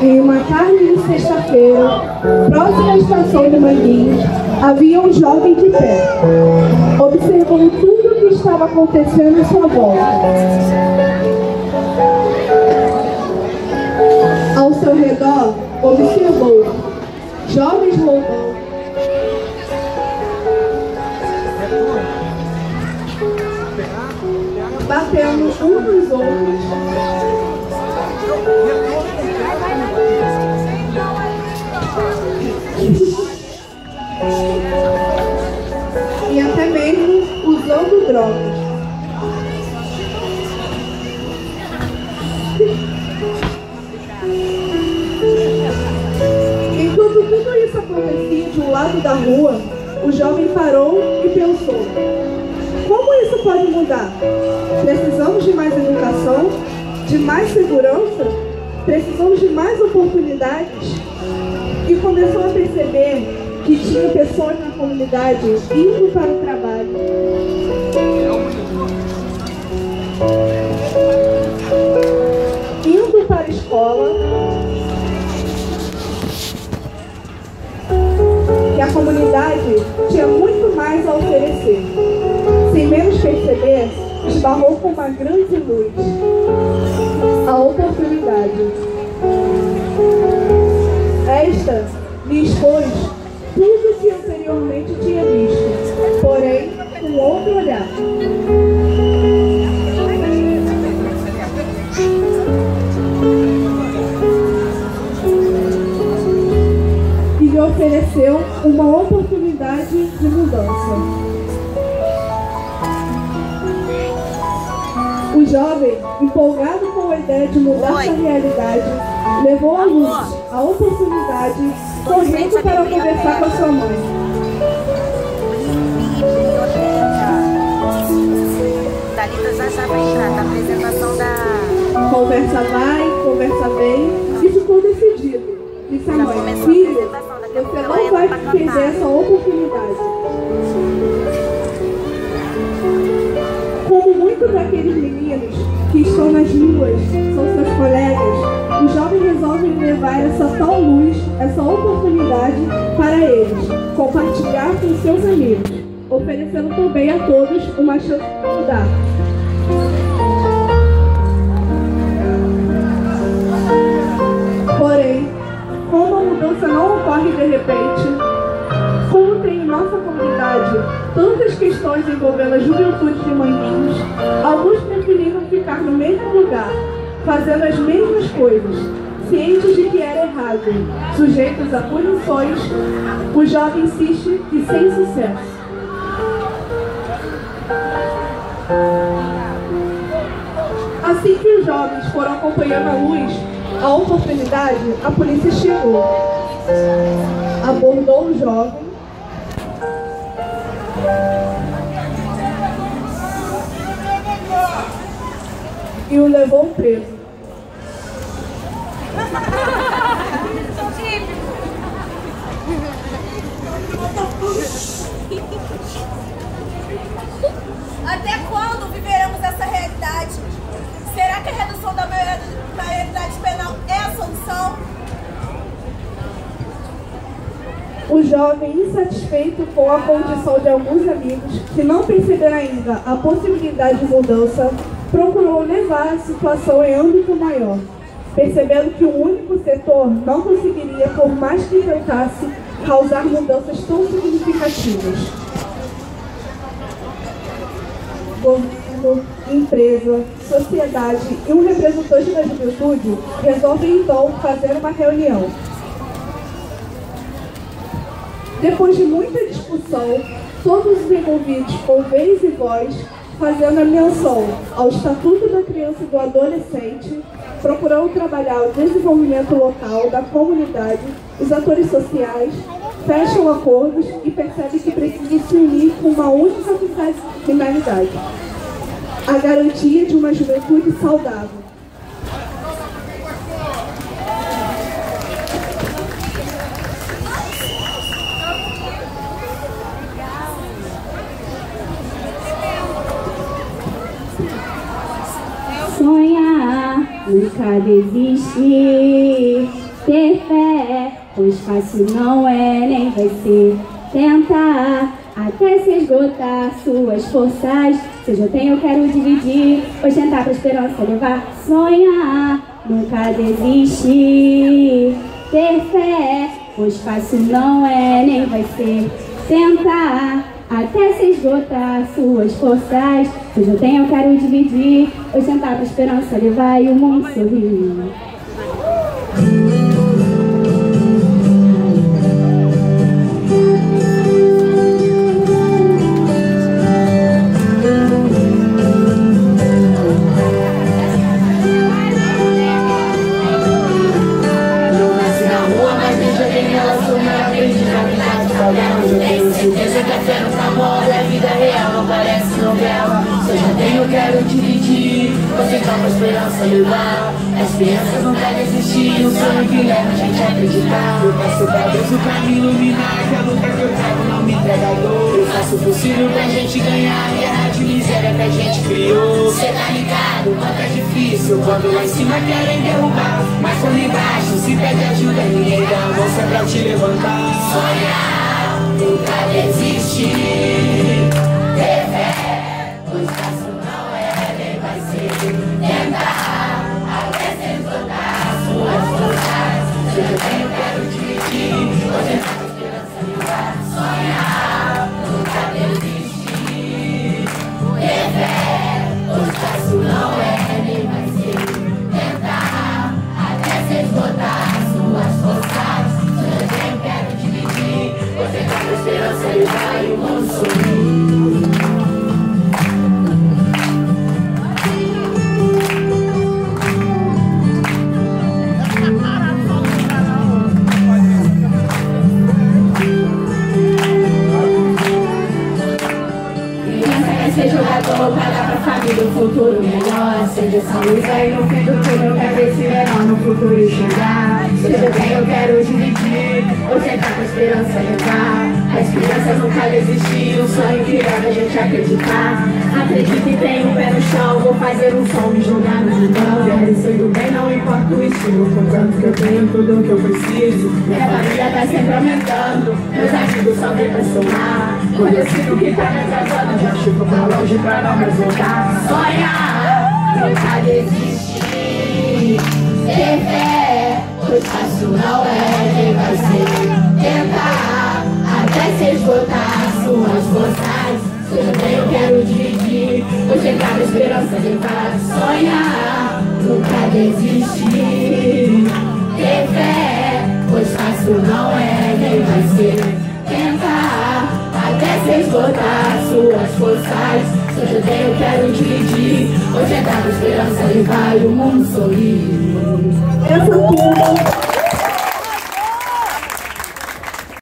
Em uma tarde de sexta-feira, próxima à estação de Manguinhos, havia um jovem de pé, observando tudo o que estava acontecendo à sua volta. Ao seu redor, observou jovens roubando, batendo um nos outros e até mesmo usando drogas. Enquanto tudo isso acontecia de um lado da rua, o jovem parou e pensou: como isso pode mudar? Precisamos de mais educação, de mais segurança, precisamos de mais oportunidades. E começou a perceber que tinha pessoas na comunidade indo para o trabalho. Indo para a escola. Tinha muito mais a oferecer. Sem menos perceber, esbarrou com uma grande luz. A oportunidade. Esta lhe expôs tudo o que anteriormente tinha O jovem, empolgado com a ideia de mudar Oi. sua realidade, levou à luz a oportunidade, correndo para conversar com a sua mãe. Thalita já já vai entrar na apresentação da. Conversa vai, conversa vem, e ficou decidido. Disse a mãe, filho, você não pra perder cantar." essa oportunidade. Como muitos daqueles meninos que estão nas ruas são seus colegas, o jovem resolve levar essa tal luz, essa oportunidade para eles, compartilhar com seus amigos, oferecendo também a todos uma chance de mudar. Não ocorre de repente, como tem em nossa comunidade tantas questões envolvendo a juventude de Manguinhos, alguns preferiram ficar no mesmo lugar, fazendo as mesmas coisas, cientes de que era errado, sujeitos a punições, o jovem insiste e sem sucesso. Assim que os jovens foram acompanhando a luz, a oportunidade, a polícia chegou. Abordou o jovem. E o levou preso. Até quando viveremos essa realidade? Será que a redução da maioria- maioridade penal é a solução? O jovem, insatisfeito com a condição de alguns amigos que não perceberam ainda a possibilidade de mudança, procurou levar a situação em âmbito maior, percebendo que um único setor não conseguiria, por mais que tentasse, causar mudanças tão significativas. Governo, empresa, sociedade e um representante da juventude resolvem então fazer uma reunião. Depois de muita discussão, todos os envolvidos com vez e voz, fazendo menção ao Estatuto da Criança e do Adolescente, procurando trabalhar o desenvolvimento local da comunidade, os atores sociais, fecham acordos e percebem que precisam se unir com uma única finalidade, a garantia de uma juventude saudável. Sonhar, nunca desistir. Ter fé, pois fácil não é, nem vai ser. Tentar, até se esgotar suas forças. Se eu tenho, eu quero dividir. Pois tentar pra esperança levar. Sonhar, nunca desistir. Ter fé, pois fácil não é, nem vai ser. Tentar, até se esgotar suas forças. Se eu tenho, eu quero dividir. Pois tentar pra esperança levar e o mundo sorrir. Novela. Se eu já tenho, quero dividir, você calma a esperança levar. As crianças não devem existir, o sonho que leva a gente a acreditar. Eu peço pra Deus o caminho iluminar, que a luta que eu trago não me entrega dor. Eu faço o possível pra gente ganhar, guerra de miséria que a gente criou. Cê tá ligado, quanto é difícil, quando lá em cima querem derrubar. Mas quando embaixo se pede ajuda, ninguém dá a moça pra te levantar. Sonhar nunca desistir. Futuro enxergar. Seja bem, eu quero dividir, ou tentar com esperança levar. As crianças nunca desistir, o sonho leva a gente a acreditar. Acredito e tenho o pé no chão, vou fazer um som, me jogar no mundão. Quero ser do bem, não importa o estilo, contanto que eu tenho tudo o que eu preciso. Minha família tá sempre aumentando, meus amigos só vêm pra somar. Quando eu sinto que tá me atrasando, já chego pra longe pra não me voltar. Sonhar, nunca desistir, ter fé, pois fácil não é, nem vai ser. Tentar, até se esgotar suas forças. Se eu tenho, quero dividir, pois tem cada esperança levar. Sonhar, nunca desistir, ter fé, pois fácil não é, nem vai ser. Tentar, até se esgotar suas forças. Hoje eu tenho, quero dividir. Hoje é dar esperança e o mundo sorrir. Essa turma